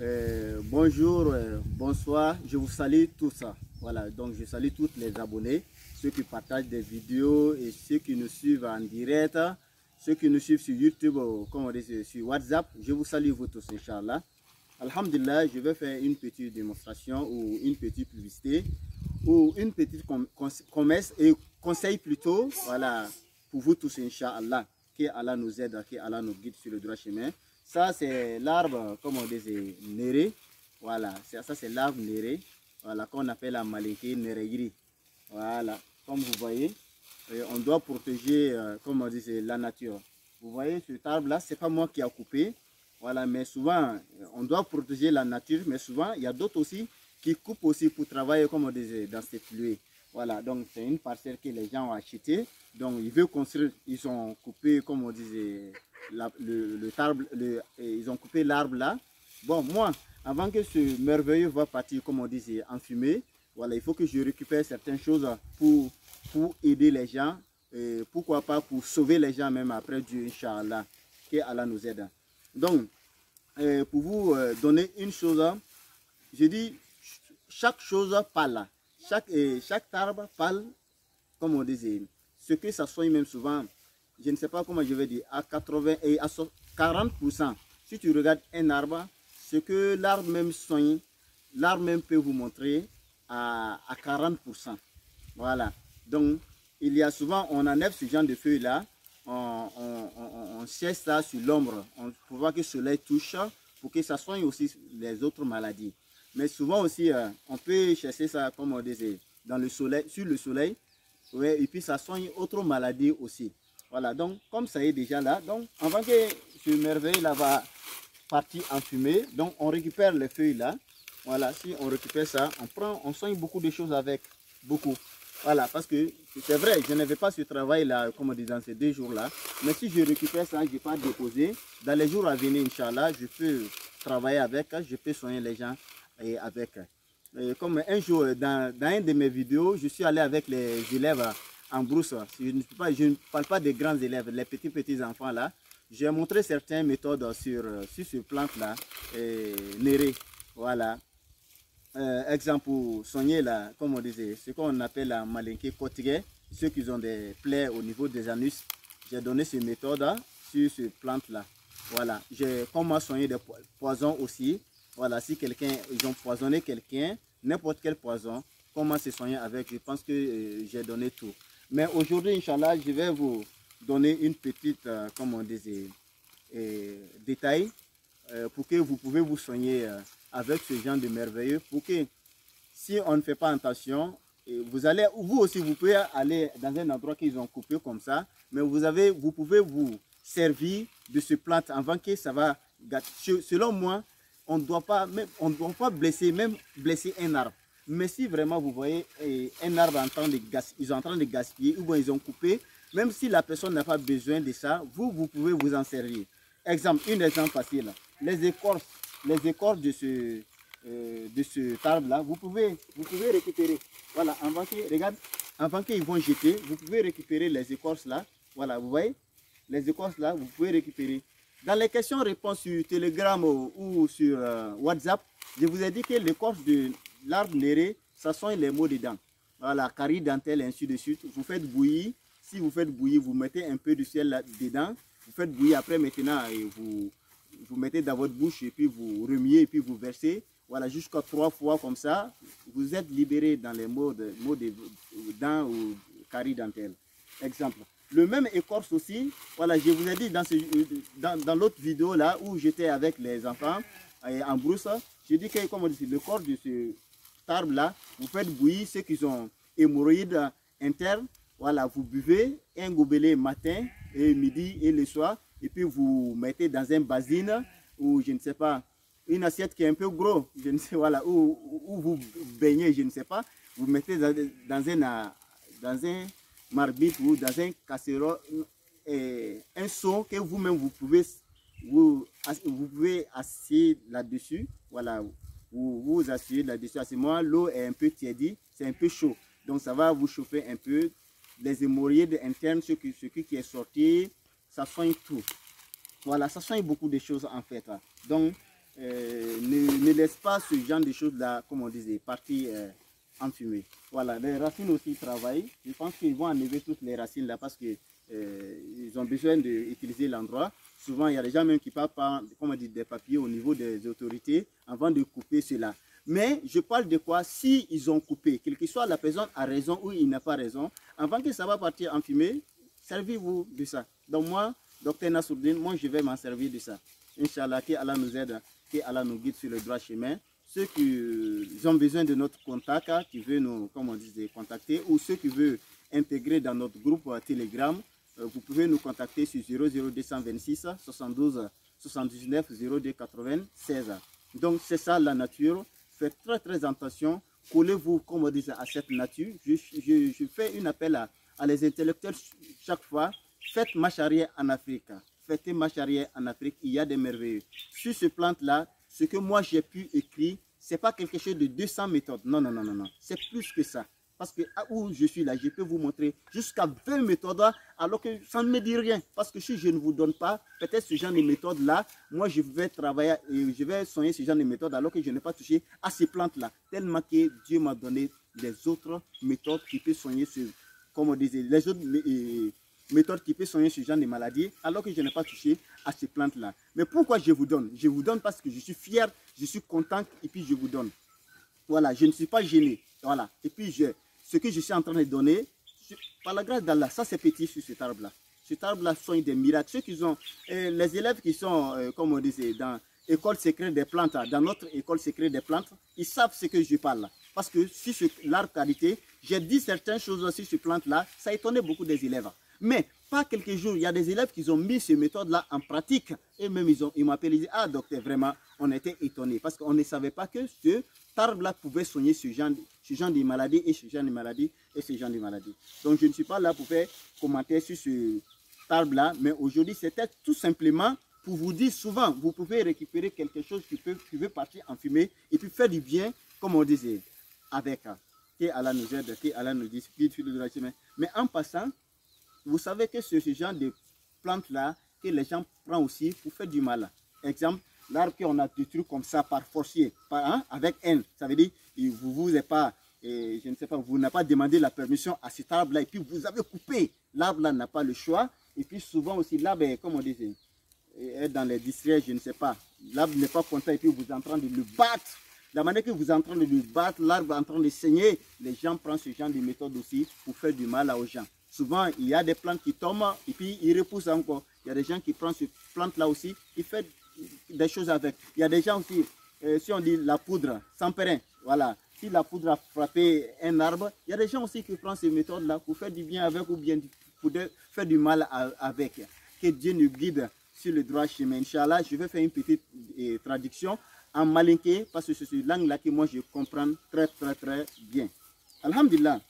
Euh, bonjour, euh, bonsoir, je vous salue tous. Voilà, donc je salue tous les abonnés, ceux qui partagent des vidéos et ceux qui nous suivent en direct, ceux qui nous suivent sur YouTube, ou, comme on dit, sur WhatsApp. Je vous salue vous tous, Inch'Allah. Alhamdulillah, je vais faire une petite démonstration ou une petite publicité ou une petite com commerce et conseil plutôt, voilà, pour vous tous, Inch'Allah. Que Allah nous aide, que Allah nous guide sur le droit chemin. Ça, c'est l'arbre, comme on dit, néré. Voilà, ça, c'est l'arbre néré. Voilà, qu'on appelle la malinké nérégri. Voilà, comme vous voyez, on doit protéger, euh, comme on dit, la nature. Vous voyez, cet arbre-là, c'est pas moi qui ai coupé. Voilà, mais souvent, on doit protéger la nature, mais souvent, il y a d'autres aussi qui coupent aussi pour travailler, comme on disait, dans cette pluie. Voilà, donc c'est une parcelle que les gens ont achetée. Donc, ils veulent construire, ils ont coupé, comme on disait, le, le, arbre, le, ils ont coupé l'arbre là. Bon, moi, avant que ce merveilleux va partir, comme on disait, en fumée, voilà, il faut que je récupère certaines choses pour, pour aider les gens. Et pourquoi pas pour sauver les gens même après Dieu, Inch'Allah. Que Allah nous aide. Donc, euh, pour vous euh, donner une chose, je dis, chaque chose parle. Chaque, chaque arbre parle, comme on disait. Ce que ça soigne même souvent, je ne sais pas comment je vais dire, à 80 et à 40%. Si tu regardes un arbre, ce que l'arbre même soigne, l'arbre même peut vous montrer à, à 40%. Voilà. Donc, il y a souvent, on enlève ce genre de feuilles-là, on, on, on, on siège ça sur l'ombre pour voir que le soleil touche, pour que ça soigne aussi les autres maladies. Mais souvent aussi, euh, on peut chercher ça, comme on disait, dans le soleil, sur le soleil, ouais, et puis ça soigne autres maladies aussi. Voilà, donc comme ça est déjà là, donc avant que ce merveille là va partir en fumée, donc on récupère les feuilles là. Voilà, si on récupère ça, on prend, on soigne beaucoup de choses avec, beaucoup. Voilà, parce que c'est vrai, je n'avais pas ce travail-là, comme on dit, dans ces deux jours-là. Mais si je récupère ça, je pas déposer. Dans les jours à venir, Inch'Allah, je peux travailler avec, je peux soigner les gens avec. Et comme un jour, dans, dans une de mes vidéos, je suis allé avec les élèves en brousse. Je ne, parle pas des grands élèves, les petits, petits enfants là. J'ai montré certaines méthodes sur, sur ce plante-là, néré. Voilà. Euh, exemple soigner la, comme on disait, ce qu'on appelle la malinké cotigé, ceux qui ont des plaies au niveau des anus. J'ai donné ces méthodes sur ce plante-là. Voilà. J'ai comment soigner des poisons aussi. Voilà, si quelqu'un, ils ont poisonné quelqu'un, n'importe quel poison, comment se soigner avec, je pense que euh, j'ai donné tout. Mais aujourd'hui, Inch'Allah, je vais vous donner une petite, euh, comme on disait, euh, détail pour que vous pouvez vous soigner avec ce genre de merveilleux pour que si on ne fait pas attention, vous allez, vous aussi, vous pouvez aller dans un endroit qu'ils ont coupé comme ça, mais vous avez, vous pouvez vous servir de ce plante avant que ça va gâter. Selon moi, on ne doit pas, même, on doit pas blesser, même blesser un arbre. Mais si vraiment vous voyez un arbre en train de ils sont en train de gaspiller ou bien ils ont coupé, même si la personne n'a pas besoin de ça, vous, vous pouvez vous en servir. Exemple, un exemple facile. Les écorces, les écorces de ce, euh, de ce arbre-là, vous pouvez, vous pouvez récupérer. Voilà, avant que, regarde, avant qu'ils vont jeter, vous pouvez récupérer les écorces là. Voilà, vous voyez, les écorces là, vous pouvez récupérer. Dans les questions-réponses sur Telegram ou, sur euh, WhatsApp, je vous ai dit que l'écorce de l'arbre néré, ça soigne les maux dedans. Voilà, carie dentelle, ainsi de suite. Vous faites bouillir. Si vous faites bouillir, vous mettez un peu de ciel dedans. Vous faites bouillir après maintenant et vous, vous mettez dans votre bouche et puis vous remuez et puis vous versez. Voilà, jusqu'à trois fois comme ça, vous êtes libéré dans les maux de, maux de dents ou carie dentelle. Exemple. Le même écorce aussi, voilà, je vous ai dit dans, dans, dans l'autre vidéo là où j'étais avec les enfants en brousse, je dis que comme le corps de ce arbre là, vous faites bouillir ceux qui ont hémorroïdes internes, voilà, vous buvez un gobelet matin et midi et le soir, et puis vous mettez dans un basine ou je ne sais pas, une assiette qui est un peu gros, je ne sais, voilà, où, où vous baignez, je ne sais pas, vous mettez dans un, dans un marmite ou dans un casserole, et un seau que vous-même vous pouvez vous, vous pouvez assis là-dessus, voilà, vous vous asseyez là-dessus. À ce l'eau est un peu tiédie, c'est un peu chaud. Donc ça va vous chauffer un peu. Les hémorroïdes internes, ce qui, ce qui est sorti, ça soigne tout. Voilà, ça soigne beaucoup de choses en fait. Donc, euh, ne, ne, laisse pas ce genre de choses-là, comme on disait, partir euh, en. Voilà, les racines aussi travaillent. Je pense qu'ils vont enlever toutes les racines là parce qu'ils euh, ont besoin d'utiliser l'endroit. Souvent, il y a des gens même qui parlent par, comme on dit, des papiers au niveau des autorités avant de couper cela. Mais je parle de quoi? Si ils ont coupé, quelle que soit la personne a raison ou il n'a pas raison, avant que ça va partir en fumée, servez-vous de ça. Donc moi, docteur Nassourdine, moi je vais m'en servir de ça. Inch'Allah, que Allah nous aide, que Allah nous guide sur le droit chemin. Ceux qui ont besoin de notre contact, qui veulent nous, comme on dit, contacter, ou ceux qui veulent intégrer dans notre groupe Telegram, vous pouvez nous contacter sur 00226 72 79 02 96. Donc c'est ça la nature. Faites très très attention. Collez-vous, comme on dit, à cette nature. Je, je, fais un appel à, à, les intellectuels chaque fois. Faites marche arrière en Afrique. Faites marche arrière en Afrique. Il y a des merveilleux. Sur ce plante-là, ce que moi j'ai pu écrire, c'est pas quelque chose de 200 méthodes. Non, non, non, non, non. C'est plus que ça. Parce que où je suis là, je peux vous montrer jusqu'à 20 méthodes alors que ça ne me dit rien. Parce que si je ne vous donne pas peut-être ce genre de méthodes-là, moi je vais travailler et je vais soigner ce genre de méthodes alors que je n'ai pas touché à ces plantes-là. Tellement que Dieu m'a donné les autres méthodes qui peuvent soigner ce, comme on disait, les autres méthodes qui peuvent soigner ce genre de maladies alors que je n'ai pas touché à ces plantes-là. Mais pourquoi je vous donne? Je vous donne parce que je suis fier, je suis content et puis je vous donne. Voilà, je ne suis pas gêné. Voilà. Et puis je, ce que je suis en train de donner, par la grâce d'Allah, ça c'est petit sur cet arbre-là. Cet arbre-là soigne des miracles. Ceux qui ont, euh, les élèves qui sont, euh, comme on disait, dans l'école secrète des plantes, dans notre école secrète des plantes, ils savent ce que je parle. Parce que sur l'arbre qualité, j'ai dit certaines choses aussi sur plante-là, ça a étonné beaucoup des élèves. Mais pas quelques jours, il y a des élèves qui ont mis ces méthodes-là en pratique. Et même ils, ont, ils m'appellent, ils disent, ah docteur, vraiment, on était étonnés. Parce qu'on ne savait pas que ce arbre-là pouvait soigner ce genre, de maladie et ce genre de maladie et ce genre de maladie. Donc je ne suis pas là pour faire commentaire sur ce arbre-là, mais aujourd'hui c'était tout simplement pour vous dire souvent, vous pouvez récupérer quelque chose qui peut, qui veut partir en fumée et puis faire du bien, comme on disait, avec. Que Allah nous aide, que Allah nous chemin. Mais en passant, vous savez que c'est ce genre de plantes-là que les gens prennent aussi pour faire du mal. Exemple, l'arbre qu'on a détruit comme ça par forcier, hein, avec haine. Ça veut dire, vous vous êtes pas, je ne sais pas, vous n'avez pas demandé la permission à cet arbre-là et puis vous avez coupé. L'arbre-là n'a pas le choix. Et puis souvent aussi, l'arbre, comme on dit, est dans les districts, je ne sais pas. L'arbre n'est pas content et puis vous êtes en train de le battre. La manière que vous êtes en train de le battre, l'arbre est en train de saigner. Les gens prennent ce genre de méthode aussi pour faire du mal aux gens. Souvent, il y a des plantes qui tombent et puis ils repoussent encore. Il y a des gens qui prennent cette plante-là aussi, qui font des choses avec. Il y a des gens aussi, euh, si on dit la poudre, sans périn, voilà. Si la poudre a frappé un arbre, il y a des gens aussi qui prennent ces méthodes-là pour faire du bien avec ou bien pour faire du mal avec. Que Dieu nous guide sur le droit chemin. Inch'Allah, je vais faire une petite euh, traduction en malinké parce que c'est une langue-là que moi je comprends très très très bien. Alhamdulillah.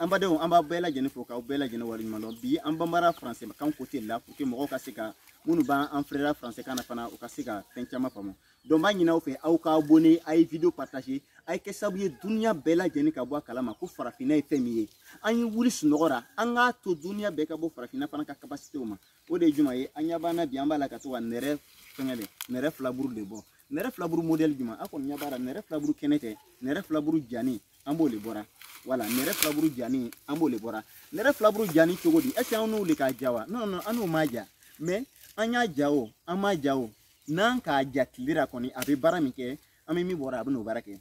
An badenw an b'a bɛɛ lajɛlen fo k'aw bɛɛ lajɛlen waleɲuman dɔn. Bi an banbara faransɛ kan kote la pour que mɔgɔw ka se ka minnu b'an an frɛra faransɛ kan na fana u ka se ka fɛn caman faamu. Donc b'a ɲini aw fɛ aw ka abonné a ye video partage a ye kɛ sababu ye duniya bɛɛ lajɛlen ka bɔ a kalama ko farafinna ye fɛn min ye. An ye wuli sunɔgɔ la an k'a to duniya bɛɛ ka bɔ farafinna fana ka kapasitew ma. O de ye juma ye? An ɲɛ b'an na bi an b'a la ka to ka nɛrɛ fɛngɛ de nɛrɛ filaburu de bɔ. Nɛrɛ filaburu modèle juma a kɔni ɲɛ b'a la nɛrɛ filaburu kɛnɛ tɛ nɛrɛ filaburu jani an b'o le bɔra. Wala nɛrɛ filaburu jani an b'o le bɔra. Nɛrɛ filaburu jani cogo di? Que an n'o le k'a ja wa? Non non an n'o m'a ja. Mais an y'a ja o an m'a ja o. N'an k'a ja tile la kɔni a bɛ baara min kɛ an bɛ min bɔra a bɛ n'o baara kɛ.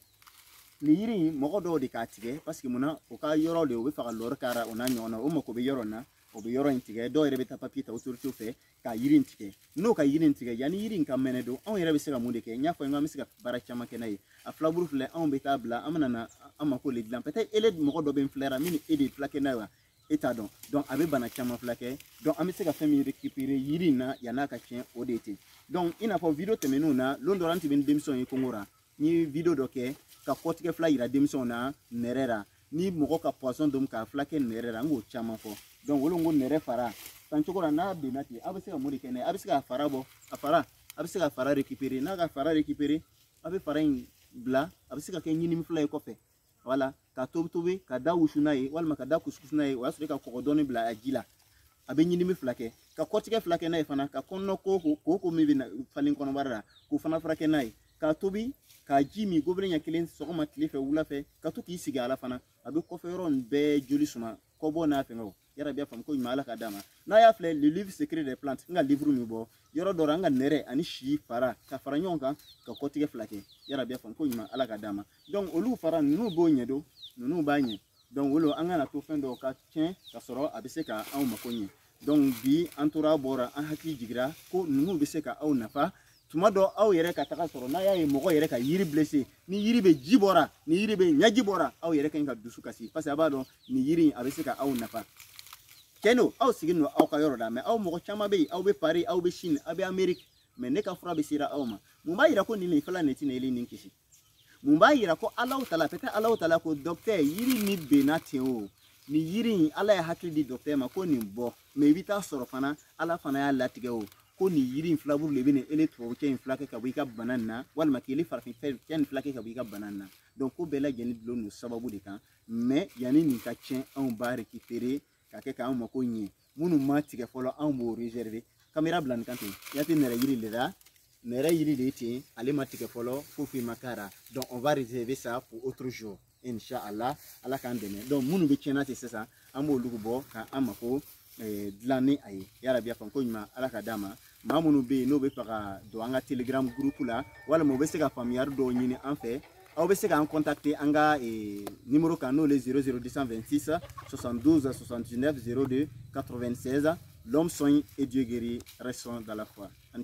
Nin yiri in mɔgɔ dɔw de k'a tigɛ parce que munna o ka yɔrɔ de o bɛ fɛ ka lɔri k'ara o n'a ɲɔgɔn na o mako bɛ yɔrɔ in na o bɛ yɔrɔ in tigɛ. Dɔw yɛrɛ bɛ taa papiye ta autorité fɛ ka yiri in tigɛ. N'o ka yiri in tigɛ yanni yiri in ka mɛnɛ don anw yɛrɛ bɛ se ka mun de kɛ? N y'a fɔ n ko an bɛ se ka baara caman kɛ n'a ye. A filaburu filɛ anw bɛ taa bila an bɛna na an mako le dilan. Peut-être ele mɔgɔ dɔ bɛ n filɛra min ni e de filakɛ n'a ye wa? E t'a dɔn. Donc a bɛ bana caman filakɛ donc an bɛ se ka fɛn min récupérer yiri in na yann'a ka tiɲɛ o de ye ten donc i n'a fɔ video tɛmɛnenw na lon dɔ la an tun bɛ ni denmisɛnw ye kongo ra. N ye video dɔ kɛ ka kɔtigɛ fila yira denmisɛnw na nɛrɛ ra. Ni mɔgɔ ka poisson dom k'a fila kɛ nɛrɛ ra n k'o caman fɔ donc olu ko nɛrɛ fara. San cogo la n'a benna ten a bɛ se ka mun de kɛ n'a ye a bɛ se ka fara bɔ a fara a bɛ se ka fara récupérer. N'a ka fara récupérer a bɛ fara in bila a bɛ se ka kɛ ɲinini fila ye kɔfɛ wala ka tobi tobi ka da wusu n'a ye walima ka da kusikusi n'a ye o y'a sɔrɔ i ka kɔgɔ dɔɔni bila a ji la a bɛ ɲinimi fila kɛ ka kɔtigɛ fila kɛ n'a ye fana ka kɔnɔna ko ko min bɛ falen kɔnɔbara la k'o fana furakɛ n'a ye. K'a tobi k'a ji min gobele ɲɛ kelen sɔgɔma tile fɛ wula fɛ ka to k'i sigi a la fana. A bɛ kɔfɛ yɔrɔ nin bɛɛ joli suma. Kɔbɔ n'a fɛngɛw yarabi y'a faamu ko ɲuman ala ka d'a ma n'a y'a filɛ le livre secret des plantes n ka livre min bɔ yɔrɔ dɔ la an ka nɛrɛ ani si fara. Ka fara ɲɔgɔn kan ka kɔtigɛ fila kɛ yarabi y'a faamu ko ɲuman ala ka d'a ma donc olu fara ninnu b'o ɲɛdɔn ninnu b'a ɲɛ donc olu an kana to fɛn dɔw ka tiɲɛ ka sɔrɔ a bɛ se ka anw mako ɲɛ donc bi an tora bɔra an hakili jigira ko ninnu bɛ se ka aw nafa. Tuma dɔ aw yɛrɛ ka taga sɔrɔ n'a y'a ye mɔgɔ yɛrɛ ka yiri blessé ni yiri bɛ ji bɔra ni yiri bɛ ɲaji bɔra aw yɛrɛ kan ka dusu kasi. Parce que a b'a dɔn nin yiri a bɛ se ka aw nafa cɛn don aw sigilen don aw ka yɔrɔ la aw mɔgɔ caman bɛ yen aw bɛ pari aw bɛ sini aw bɛ amérique mɛ ne ka fura bɛ sera aw ma. Mun b'a yira ko nin fɛla nin tɛna yeli nin kisi. Mun b'a yira ko alaw ta la être alaw ta la ko docteur yiri ni benna ten o. Nin yiri in ala ye hakili di docteur ma ko nin bɔ. Mɛ i bɛ taa sɔrɔ fana ala fana y'a latigɛ o. Ko nin yiri in filaburu de bɛ nin ele tubabukɛ in fila kɛ ka bɔ i ka bana nin na. Walima k'ele farafin fɛn nin fila kɛ ka bɔ i ka bana nin na. Ko bɛɛ lajɛlen dulon don sababu de kan. Mɛ yanni nin ka tiɲɛ anw b'a récupérer ka kɛ k'an mako ɲɛ. Minnu ma tigɛ fɔlɔ anw b'o réserver. Caméra bila nin kan ten. Yati nɛrɛ yiri de la. Nɛrɛ yiri de ten. Ale ma tigɛ fɔlɔ foyi ma k'a la. Donc on va réserver ça pour autre jour inshallah ala k'an dɛmɛ. Donc minnu bɛ tiɲɛna ten sisan an b'olu bɔ ka an mako dilan ni a ye. Yarabi a faamu ko ɲuman ala ka d'a ma. Maa minnu bɛ yen n'o bɛ fɛ ka don an ka telegram groupe la. Walima u bɛ se ka faamuyali dɔw ɲini an fɛ aw bɛ se k'an contacter an ka numéro kan n'o ye 00226 72 79 02 96 l'homme soigne et Dieu guérit. Restons dans la foi. An